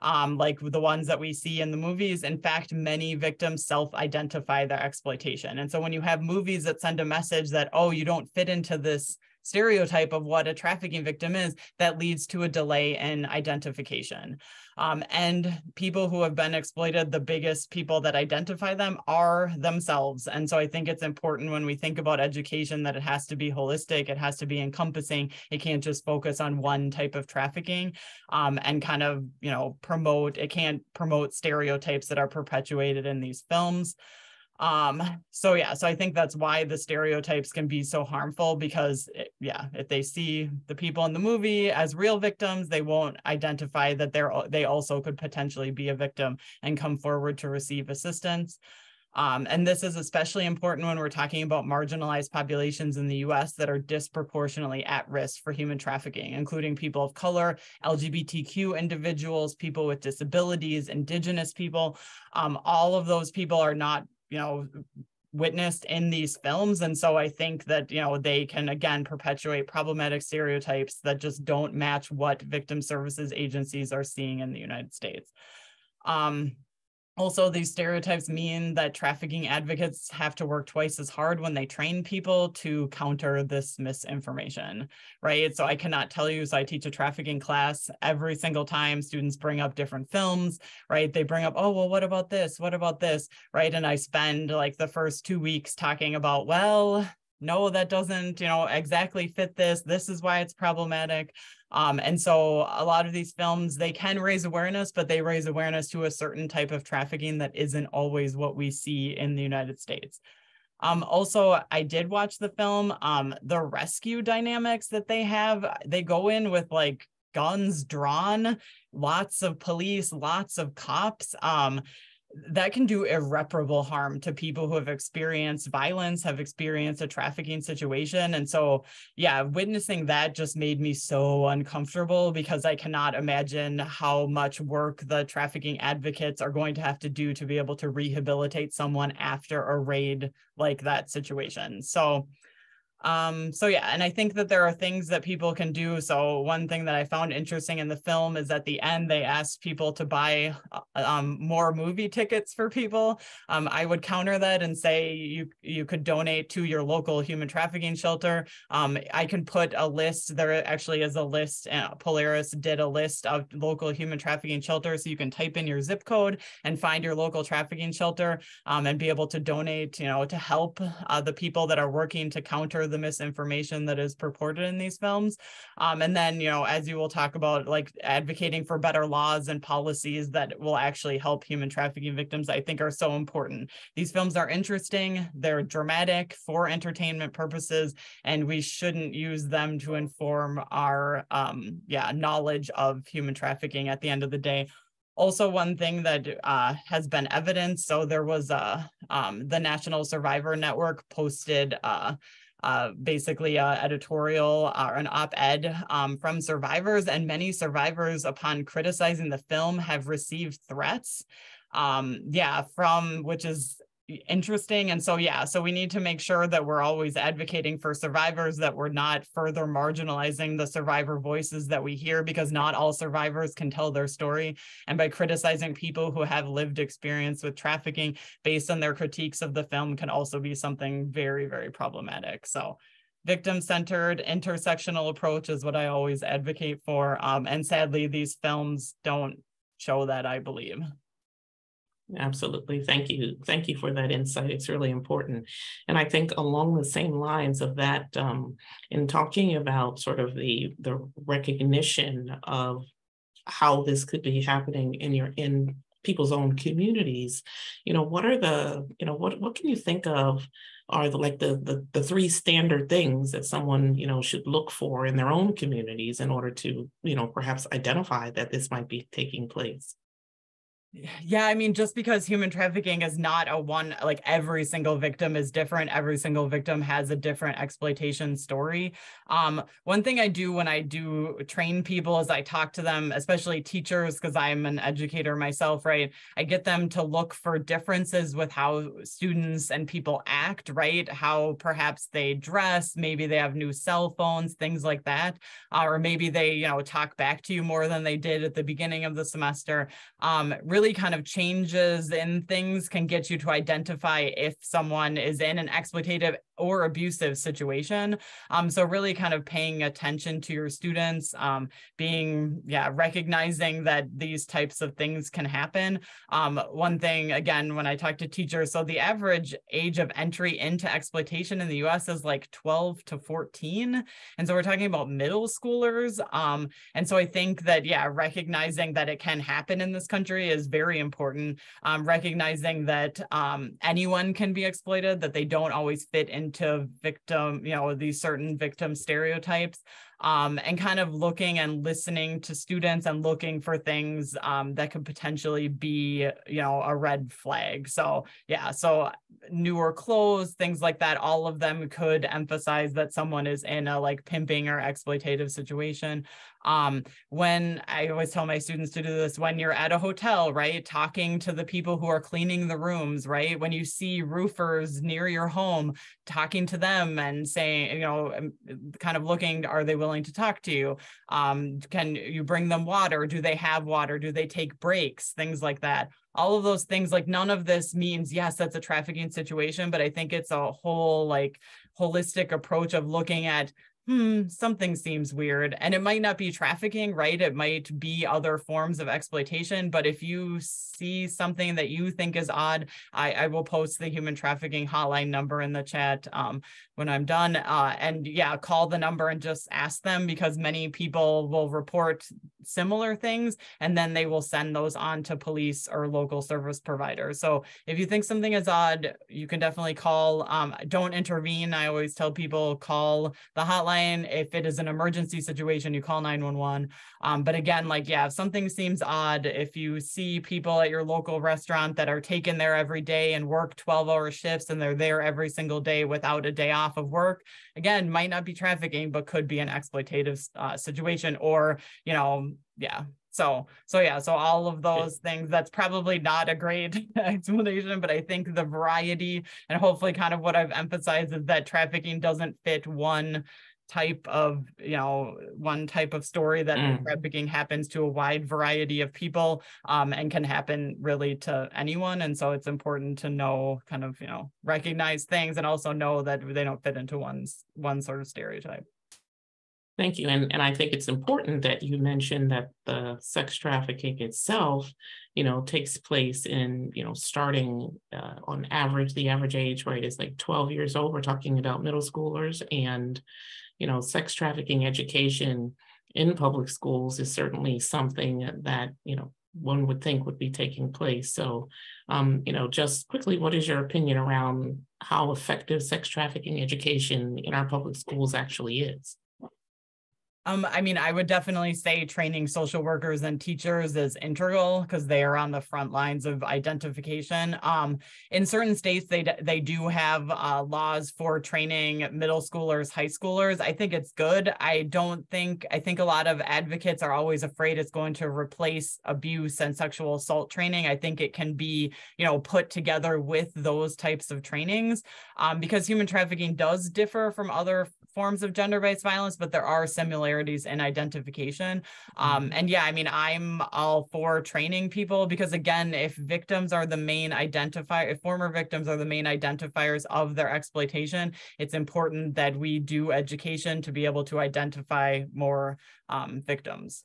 um, like the ones that we see in the movies. In fact, many victims self identify their exploitation. And so when you have movies that send a message that, oh, you don't fit into this stereotype of what a trafficking victim is, that leads to a delay in identification. Um, and people who have been exploited, the biggest people that identify them are themselves. And so I think it's important when we think about education that it has to be holistic, it has to be encompassing. It can't just focus on one type of trafficking um, and kind of, you know, promote, it can't promote stereotypes that are perpetuated in these films. Um, so yeah, so I think that's why the stereotypes can be so harmful because it, yeah, if they see the people in the movie as real victims, they won't identify that they're they also could potentially be a victim and come forward to receive assistance. Um, and this is especially important when we're talking about marginalized populations in the US that are disproportionately at risk for human trafficking, including people of color, LGBTQ individuals, people with disabilities, indigenous people. Um, all of those people are not you know witnessed in these films. And so i think that you know they can again perpetuate problematic stereotypes that just don't match what victim services agencies are seeing in the united states. Um also these stereotypes mean that trafficking advocates have to work twice as hard when they train people to counter this misinformation right? So i cannot tell you so i teach a trafficking class every single time students bring up different films right? They bring up oh well what about this? What about this? Right? And i spend like the first two weeks talking about well no that doesn't you know exactly fit this. This is why it's problematic um, and so a lot of these films, they can raise awareness, but they raise awareness to a certain type of trafficking that isn't always what we see in the United States. Um, also, I did watch the film. Um, the rescue dynamics that they have, they go in with like guns drawn, lots of police, lots of cops. Um, that can do irreparable harm to people who have experienced violence, have experienced a trafficking situation. And so, yeah, witnessing that just made me so uncomfortable because I cannot imagine how much work the trafficking advocates are going to have to do to be able to rehabilitate someone after a raid like that situation. So, um, so yeah, and I think that there are things that people can do. So one thing that I found interesting in the film is at the end they asked people to buy uh, um, more movie tickets for people. Um, I would counter that and say you you could donate to your local human trafficking shelter. Um, I can put a list. There actually is a list. Uh, Polaris did a list of local human trafficking shelters, so you can type in your zip code and find your local trafficking shelter um, and be able to donate. You know, to help uh, the people that are working to counter the misinformation that is purported in these films. Um, and then, you know, as you will talk about, like advocating for better laws and policies that will actually help human trafficking victims, I think are so important. These films are interesting, they're dramatic for entertainment purposes, and we shouldn't use them to inform our, um, yeah, knowledge of human trafficking at the end of the day also one thing that uh, has been evidence so there was a um, the national survivor network posted uh, uh, basically an editorial or an op-ed um, from survivors and many survivors upon criticizing the film have received threats um, yeah from which is interesting and so yeah so we need to make sure that we're always advocating for survivors that we're not further marginalizing the survivor voices that we hear because not all survivors can tell their story. And by criticizing people who have lived experience with trafficking based on their critiques of the film can also be something very very problematic. So victim centered intersectional approach is what i always advocate for um, and sadly these films don't show that i believe Absolutely. Thank you. Thank you for that insight. It's really important. And I think along the same lines of that, um, in talking about sort of the the recognition of how this could be happening in your in people's own communities, you know, what are the, you know, what what can you think of are the like the the, the three standard things that someone, you know, should look for in their own communities in order to, you know, perhaps identify that this might be taking place? Yeah, I mean, just because human trafficking is not a one, like every single victim is different, every single victim has a different exploitation story. Um, one thing I do when I do train people is I talk to them, especially teachers, because I'm an educator myself, right? I get them to look for differences with how students and people act, right? How perhaps they dress, maybe they have new cell phones, things like that. Uh, or maybe they, you know, talk back to you more than they did at the beginning of the semester. Um, really kind of changes in things can get you to identify if someone is in an exploitative or abusive situation. Um, so really kind of paying attention to your students, um, being, yeah, recognizing that these types of things can happen. Um, one thing, again, when I talk to teachers, so the average age of entry into exploitation in the US is like 12 to 14. And so we're talking about middle schoolers. Um, and so I think that, yeah, recognizing that it can happen in this country is very important. Um, recognizing that um, anyone can be exploited, that they don't always fit in into victim, you know, these certain victim stereotypes um, and kind of looking and listening to students and looking for things um, that could potentially be, you know, a red flag. So yeah, so newer clothes, things like that, all of them could emphasize that someone is in a like pimping or exploitative situation. Um, when I always tell my students to do this, when you're at a hotel, right, talking to the people who are cleaning the rooms, right, when you see roofers near your home, talking to them and saying, you know, kind of looking, are they willing to talk to you? Um, can you bring them water? Do they have water? Do they take breaks? Things like that. All of those things, like none of this means, yes, that's a trafficking situation, but I think it's a whole like holistic approach of looking at hmm, something seems weird. And it might not be trafficking, right? It might be other forms of exploitation. But if you see something that you think is odd, I, I will post the human trafficking hotline number in the chat um, when I'm done. Uh, and yeah, call the number and just ask them because many people will report similar things and then they will send those on to police or local service providers. So if you think something is odd, you can definitely call. Um, don't intervene. I always tell people call the hotline if it is an emergency situation, you call 911. Um, but again, like, yeah, if something seems odd, if you see people at your local restaurant that are taken there every day and work 12 hour shifts and they're there every single day without a day off of work, again, might not be trafficking, but could be an exploitative uh, situation or, you know, yeah, so, so yeah, so all of those things, that's probably not a great explanation, but I think the variety and hopefully kind of what I've emphasized is that trafficking doesn't fit one type of you know one type of story that mm. trafficking happens to a wide variety of people um, and can happen really to anyone and so it's important to know kind of you know recognize things and also know that they don't fit into one's one sort of stereotype Thank you. And, and I think it's important that you mentioned that the sex trafficking itself, you know, takes place in, you know, starting uh, on average, the average age, right, is like 12 years old. We're talking about middle schoolers and, you know, sex trafficking education in public schools is certainly something that, you know, one would think would be taking place. So, um, you know, just quickly, what is your opinion around how effective sex trafficking education in our public schools actually is? Um, I mean, I would definitely say training social workers and teachers is integral because they are on the front lines of identification. Um, in certain states, they they do have uh, laws for training middle schoolers, high schoolers. I think it's good. I don't think I think a lot of advocates are always afraid it's going to replace abuse and sexual assault training. I think it can be, you know, put together with those types of trainings um, because human trafficking does differ from other forms of gender-based violence, but there are similarities in identification. Um, mm-hmm. and yeah, I mean, I'm all for training people because again, if victims are the main identifier, if former victims are the main identifiers of their exploitation, it's important that we do education to be able to identify more um, victims.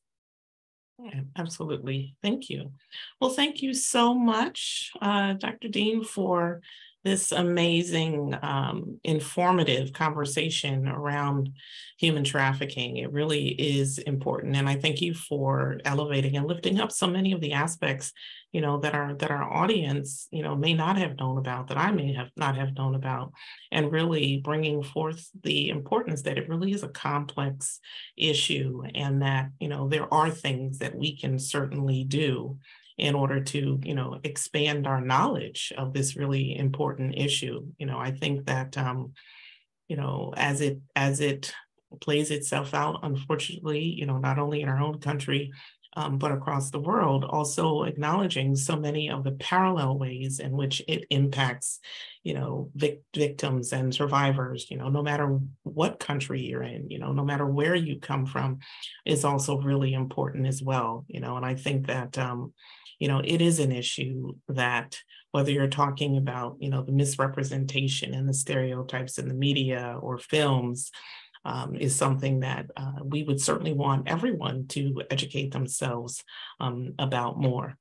Yeah, absolutely. Thank you. Well, thank you so much, uh, Dr. Dean, for this amazing, um, informative conversation around human trafficking. It really is important, and I thank you for elevating and lifting up so many of the aspects, you know, that our that our audience, you know, may not have known about, that I may have not have known about, and really bringing forth the importance that it really is a complex issue, and that you know there are things that we can certainly do in order to you know expand our knowledge of this really important issue. You know i think that um you know as it as it plays itself out unfortunately you know not only in our own country um, but across the world, also acknowledging so many of the parallel ways in which it impacts, you know, vic- victims and survivors, you know, no matter what country you're in, you know, no matter where you come from, is also really important as well, you know, and I think that, um, you know, it is an issue that whether you're talking about, you know, the misrepresentation and the stereotypes in the media or films, um, is something that uh, we would certainly want everyone to educate themselves um, about more.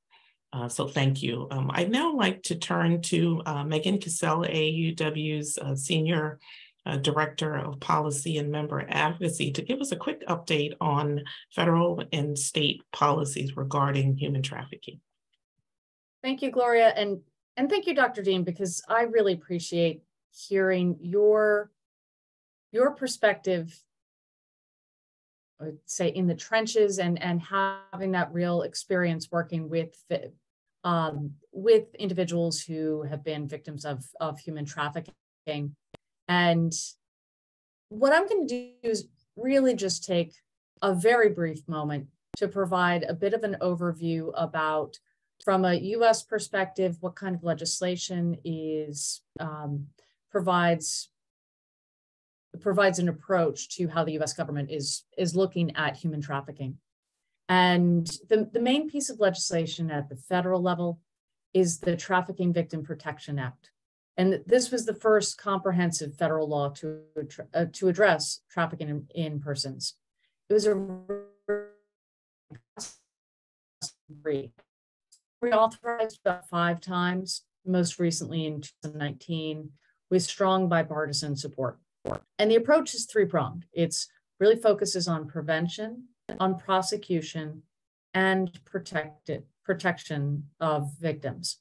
Uh, so thank you. Um, I'd now like to turn to uh, Megan Cassell, AAUW's uh, Senior uh, Director of Policy and Member Advocacy, to give us a quick update on federal and state policies regarding human trafficking. Thank you, Gloria. And, and thank you, Dr. Dean, because I really appreciate hearing your, your perspective, I would say in the trenches and, and having that real experience working with, um, with individuals who have been victims of, of human trafficking. And what I'm going to do is really just take a very brief moment to provide a bit of an overview about from a US perspective, what kind of legislation is um, provides provides an approach to how the US government is, is looking at human trafficking. And the, the main piece of legislation at the federal level is the Trafficking Victim Protection Act. And this was the first comprehensive federal law to, uh, to address trafficking in, in persons. It was a reauthorized about five times, most recently in 2019, with strong bipartisan support. And the approach is three pronged. It's really focuses on prevention, on prosecution, and protected protection of victims.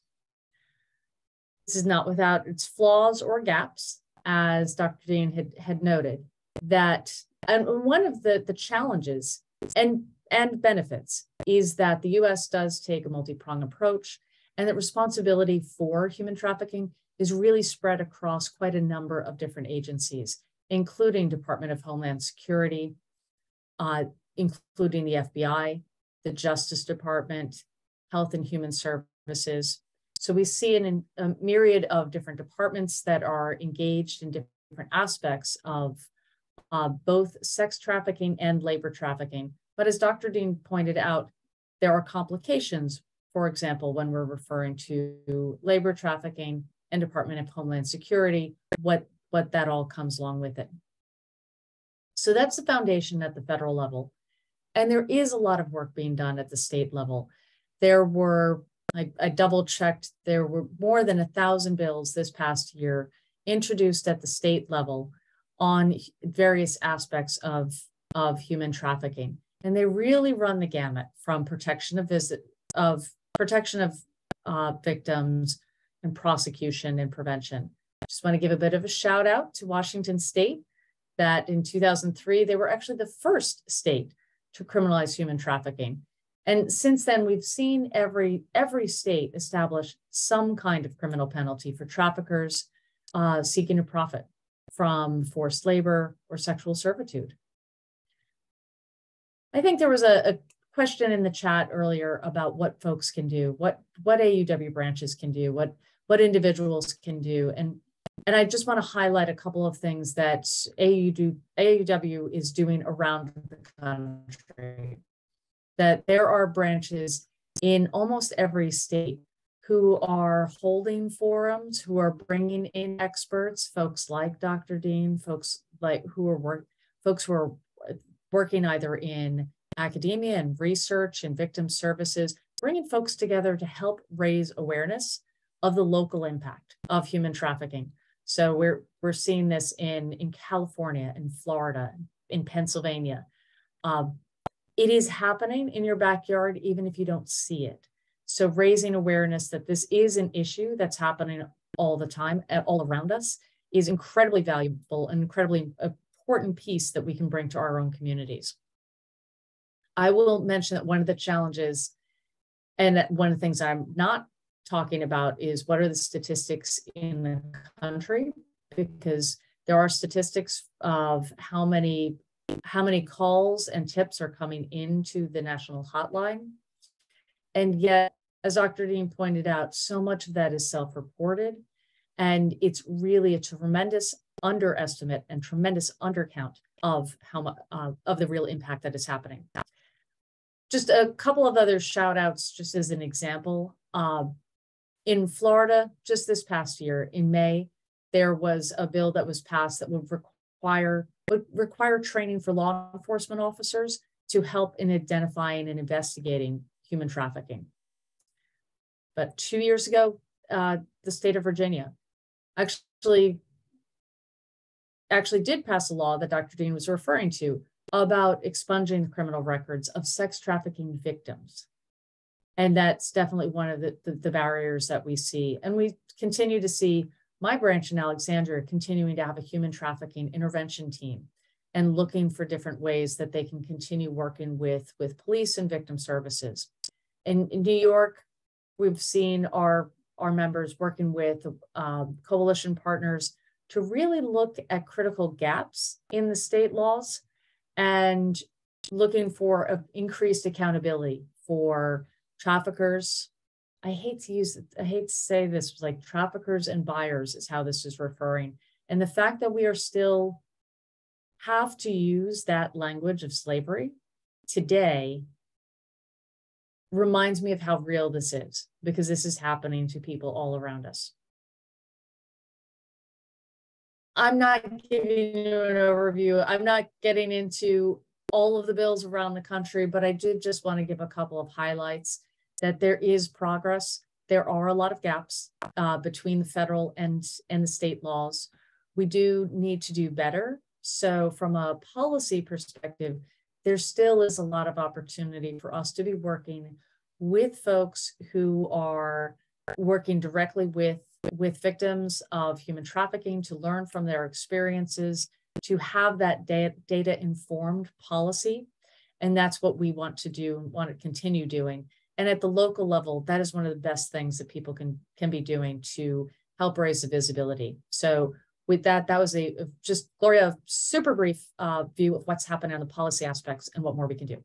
This is not without its flaws or gaps, as Dr. Dean had, had noted, that and one of the, the challenges and, and benefits is that the US does take a multi-pronged approach and that responsibility for human trafficking is really spread across quite a number of different agencies, including Department of Homeland Security, uh, including the FBI, the Justice Department, Health and Human Services. So we see an, a myriad of different departments that are engaged in different aspects of uh, both sex trafficking and labor trafficking. But as Dr. Dean pointed out, there are complications, for example, when we're referring to labor trafficking and Department of Homeland Security, what, what that all comes along with it. So that's the foundation at the federal level. And there is a lot of work being done at the state level. There were, I, I double checked, there were more than a thousand bills this past year introduced at the state level on various aspects of, of human trafficking. And they really run the gamut from protection of visit of protection of uh, victims and prosecution and prevention. Just want to give a bit of a shout out to Washington State that in 2003 they were actually the first state to criminalize human trafficking. And since then, we've seen every every state establish some kind of criminal penalty for traffickers uh, seeking to profit from forced labor or sexual servitude. I think there was a, a question in the chat earlier about what folks can do, what what AAUW branches can do, what what individuals can do, and and I just want to highlight a couple of things that AAUW, AAUW is doing around the country. That there are branches in almost every state who are holding forums, who are bringing in experts, folks like Dr. Dean, folks like who are work, folks who are working either in academia and research and victim services, bringing folks together to help raise awareness of the local impact of human trafficking. So we're we're seeing this in in California, in Florida, in Pennsylvania. Um, it is happening in your backyard, even if you don't see it. So raising awareness that this is an issue that's happening all the time, all around us, is incredibly valuable and incredibly important piece that we can bring to our own communities. I will mention that one of the challenges, and one of the things I'm not talking about is what are the statistics in the country? Because there are statistics of how many how many calls and tips are coming into the national hotline. And yet as dr dean pointed out so much of that is self-reported. And it's really a tremendous underestimate and tremendous undercount of how much uh, of the real impact that is happening just a couple of other shout outs just as an example uh, in Florida, just this past year, in May, there was a bill that was passed that would require would require training for law enforcement officers to help in identifying and investigating human trafficking. But two years ago, uh, the state of Virginia actually actually did pass a law that Dr. Dean was referring to about expunging criminal records of sex trafficking victims. And that's definitely one of the, the, the barriers that we see. And we continue to see my branch in Alexandria continuing to have a human trafficking intervention team and looking for different ways that they can continue working with, with police and victim services. In, in New York, we've seen our, our members working with um, coalition partners to really look at critical gaps in the state laws and looking for increased accountability for traffickers. I hate to use, I hate to say this, like traffickers and buyers is how this is referring. And the fact that we are still have to use that language of slavery today reminds me of how real this is because this is happening to people all around us. I'm not giving you an overview. I'm not getting into all of the bills around the country, but I did just want to give a couple of highlights that there is progress. There are a lot of gaps uh, between the federal and, and the state laws. We do need to do better. So from a policy perspective, there still is a lot of opportunity for us to be working with folks who are working directly with with victims of human trafficking to learn from their experiences to have that data, data informed policy. And that's what we want to do and want to continue doing. And at the local level that is one of the best things that people can can be doing to help raise the visibility. So with that, that was a just Gloria, super brief uh, view of what's happening on the policy aspects and what more we can do.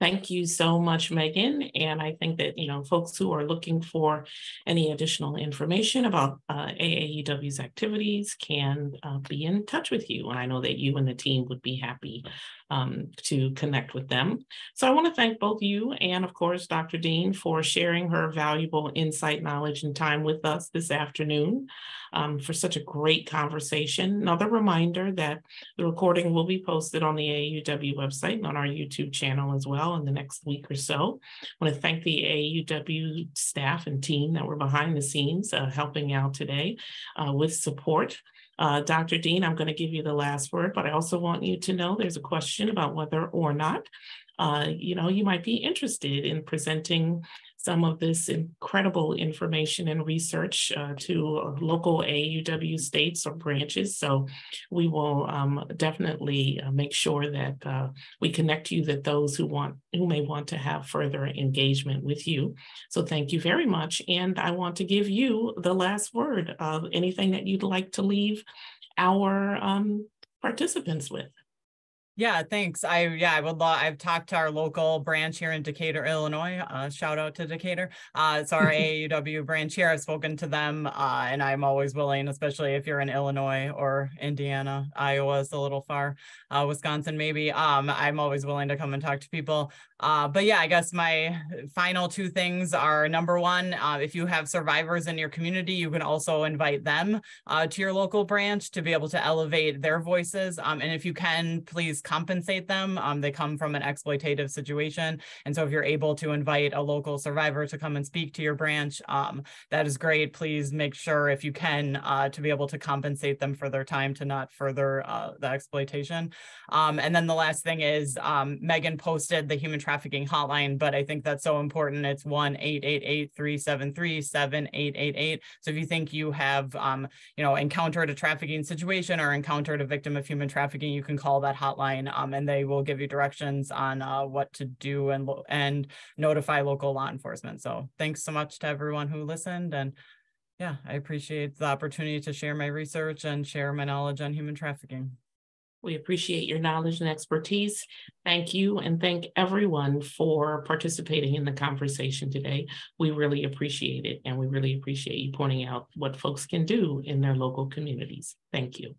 Thank you so much, Megan. And I think that, you know, folks who are looking for any additional information about uh, AAUW's activities can uh, be in touch with you. And I know that you and the team would be happy um, to connect with them. So I want to thank both you and, of course, Dr. Dean for sharing her valuable insight, knowledge, and time with us this afternoon um, for such a great conversation. Another reminder that the recording will be posted on the AAUW website and on our YouTube channel as well in the next week or so. I want to thank the AAUW staff and team that were behind the scenes uh, helping out today uh, with support. Uh, Dr. Dean, I'm going to give you the last word, but I also want you to know there's a question about whether or not, uh, you know, you might be interested in presenting some of this incredible information and research uh, to local AAUW states or branches. So we will um, definitely uh, make sure that uh, we connect you that those who want who may want to have further engagement with you. So thank you very much. And I want to give you the last word of anything that you'd like to leave our um, participants with. Yeah, thanks. I yeah, I would love. I've talked to our local branch here in Decatur, Illinois. Uh, shout out to Decatur. Uh, it's our AAUW branch here. I've spoken to them, uh, and I'm always willing, especially if you're in Illinois or Indiana. Iowa is a little far. Uh, Wisconsin, maybe. Um, I'm always willing to come and talk to people. Uh, but yeah, I guess my final two things are number one, uh, if you have survivors in your community, you can also invite them uh, to your local branch to be able to elevate their voices. Um, and if you can, please compensate them. Um, they come from an exploitative situation. And so if you're able to invite a local survivor to come and speak to your branch, um, that is great. Please make sure if you can uh, to be able to compensate them for their time to not further uh, the exploitation. Um, and then the last thing is um, Megan posted the human trafficking hotline, but I think that's so important. It's 1 888 373 7888. So if you think you have, um, you know, encountered a trafficking situation or encountered a victim of human trafficking, you can call that hotline um, and they will give you directions on uh, what to do and, and notify local law enforcement. So thanks so much to everyone who listened. And yeah, I appreciate the opportunity to share my research and share my knowledge on human trafficking. We appreciate your knowledge and expertise. Thank you and thank everyone for participating in the conversation today. We really appreciate it and we really appreciate you pointing out what folks can do in their local communities. Thank you.